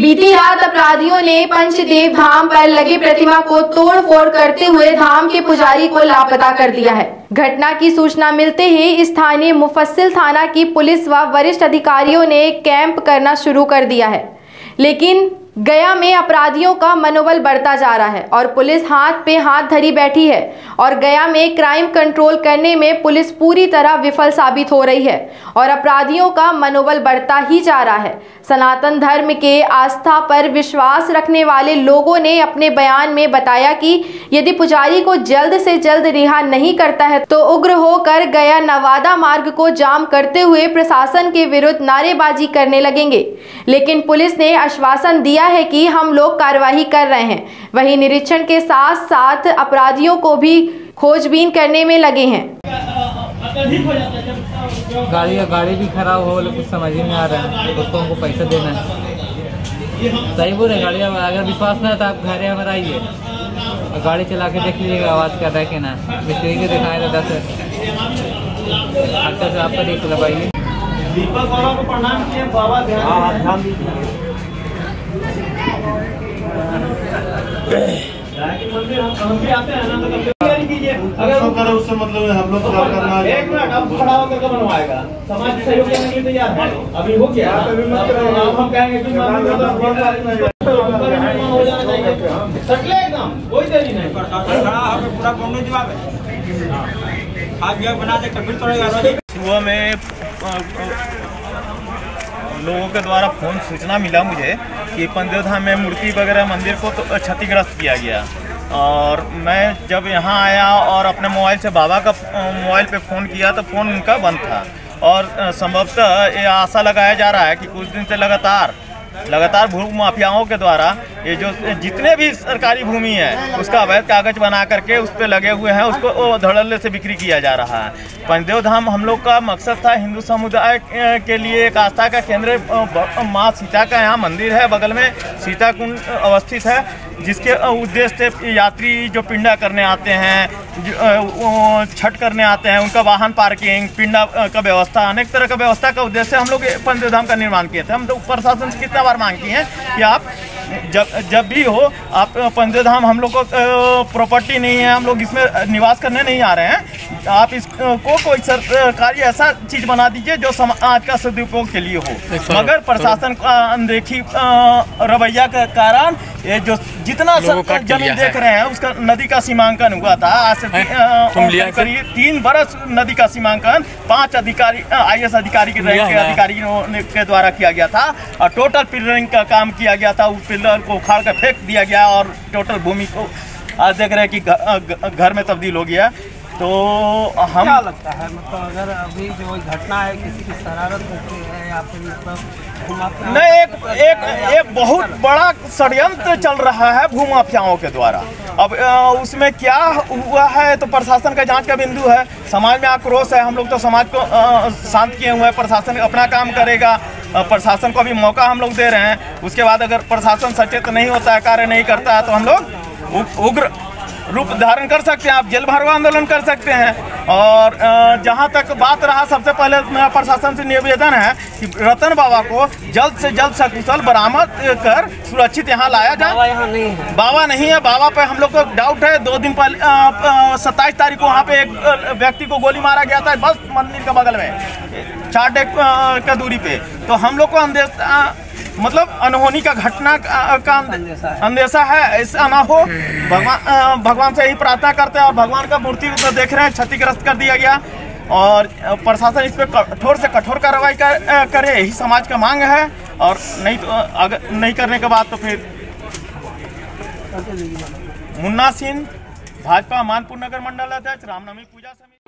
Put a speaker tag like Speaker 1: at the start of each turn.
Speaker 1: बीती रात अपराधियों ने पंचदेव धाम पर लगी प्रतिमा को तोड़ फोड़ करते हुए धाम के पुजारी को लापता कर दिया है। घटना की सूचना मिलते ही स्थानीय मुफस्सिल थाना की पुलिस व वरिष्ठ अधिकारियों ने कैंप करना शुरू कर दिया है। लेकिन गया में अपराधियों का मनोबल बढ़ता जा रहा है और पुलिस हाथ पे हाथ धरी बैठी है और गया में क्राइम कंट्रोल करने में पुलिस पूरी तरह विफल साबित हो रही है और अपराधियों का मनोबल बढ़ता ही जा रहा है। सनातन धर्म के आस्था पर विश्वास रखने वाले लोगों ने अपने बयान में बताया कि यदि पुजारी को जल्द से जल्द रिहा नहीं करता है तो उग्र होकर गया नवादा मार्ग को जाम करते हुए प्रशासन के विरुद्ध नारेबाजी करने लगेंगे। लेकिन पुलिस ने आश्वासन दिया है कि हम लोग कार्रवाई कर रहे हैं। वहीं निरीक्षण के साथ साथ अपराधियों को भी खोजबीन करने में लगे हैं।
Speaker 2: गाड़ी गाड़ी भी खराब हो बोले कुछ समझ ही नहीं आ रहा है। उसको हमको पैसा देना है। सही बोले गाड़ी अब अगर विश्वास नहीं है तो आप घर हमारा आइए। और गाड़ी चला के देख लीजिएगा आवाज़ कर रहा है कि ना। मिस्त्री के दिखाए तो दस। अच्छा से आपका देख लगाइए
Speaker 3: दीपक बाबा को प्रणाम किए बाबा ध्यान
Speaker 4: करे उससे मतलब हम लोग करना
Speaker 3: एक मिनट अब खड़ा होकर बनवाएगा समाज सहयोग के लिए तैयार है अभी हो गया। हम कहेंगे कि हो जाना चाहिए सटले एकदम कोई देरी नहीं
Speaker 5: पूरा बोलने जवाब है यह बना दे तोड़ेगा
Speaker 4: सुबह में लोगों के द्वारा फ़ोन सूचना मिला मुझे कि धाम में मूर्ति वगैरह मंदिर को तो क्षतिग्रस्त किया गया। और मैं जब यहाँ आया और अपने मोबाइल से बाबा का मोबाइल पे फ़ोन किया तो फ़ोन उनका बंद था। और संभवतः ये आशा लगाया जा रहा है कि कुछ दिन से लगातार लगातार भूख माफियाओं के द्वारा ये जो जितने भी सरकारी भूमि है, उसका अवैध कागज़ बना करके उस पर लगे हुए हैं, उसको धड़ल्ले से बिक्री किया जा रहा है। पंचदेव धाम हम लोग का मकसद था हिंदू समुदाय के लिए एक आस्था का केंद्र माँ सीता का यहाँ मंदिर है, बगल में सीता कुंड अवस्थित है, जिसके उद्देश्य से यात्री जो पिंडा करने आते हैं छठ करने आते हैं, उनका वाहन पार्किंग, पिंडा का व्यवस्था, अनेक तरह का व्यवस्था का उद्देश्य हम लोग ये पंचदेव धाम का निर्माण किए थे। हम लोग प्रशासन से कितना बार मांग की है कि आप जब जब भी हो, आप पंचदेव धाम हम लोग को प्रॉपर्टी नहीं है, हम लोग इसमें निवास करने नहीं आ रहे हैं। आप इसको कोई सरकारी ऐसा चीज़ बना दीजिए जो समाज का सदुपयोग के लिए हो। मगर प्रशासन का अनदेखी रवैया के कारण ये जो जितना ज़मीन देख रहे हैं उसका नदी का सीमांकन हुआ था। आज से करीब तीन बरस नदी का सीमांकन पाँच अधिकारी आई एस अधिकारी के रैंक के अधिकारियों के द्वारा किया गया था। और टोटल पिलरिंग का काम किया गया था। उस पिलर को उखाड़ कर फेंक दिया गया और टोटल भूमि को आज देख रहे हैं कि घर में तब्दील हो गया। तो हम
Speaker 5: क्या लगता है? मतलब अगर अभी जो घटना है किसी की शरारत होती है या फिर मतलब
Speaker 4: नहीं एक एक एक बहुत बड़ा षड्यंत्र चल रहा है भूमाफियाओं के द्वारा। अब उसमें क्या हुआ है तो प्रशासन का जाँच का बिंदु है। समाज में आक्रोश है हम लोग तो समाज को शांत किए हुए हैं। प्रशासन अपना काम करेगा। प्रशासन को भी मौका हम लोग दे रहे हैं। उसके बाद अगर प्रशासन सचेत नहीं होता है कार्य नहीं करता है तो हम लोग उग्र रूप धारण कर सकते हैं आप जेल भरो आंदोलन कर सकते हैं। और जहाँ तक बात रहा सबसे पहले मेरा प्रशासन से निवेदन है कि रतन बाबा को जल्द से जल्द सकुशल बरामद कर सुरक्षित यहाँ लाया जाए।
Speaker 5: बाबा यहाँ नहीं है।
Speaker 4: बाबा नहीं है बाबा पे हम लोग को डाउट है। दो दिन पहले सत्ताईस तारीख को वहाँ पे एक व्यक्ति को गोली मारा गया था बस मंदिर के बगल में चार डेक का दूरी पे। तो हम लोग को अंदेशा मतलब अनहोनी का घटना का
Speaker 5: अंदेशा है।
Speaker 4: ऐसा ना हो भगवान भगवान से यही प्रार्थना करते हैं और भगवान का मूर्ति तो देख रहे हैं क्षतिग्रस्त कर दिया गया। और प्रशासन इस पर कठोर से कठोर कार्रवाई कर, करे यही समाज का मांग है। और नहीं तो अगर नहीं करने के बाद तो फिर मुन्ना सिंह भाजपा मानपुर नगर मंडल अध्यक्ष रामनवमी पूजा समिति।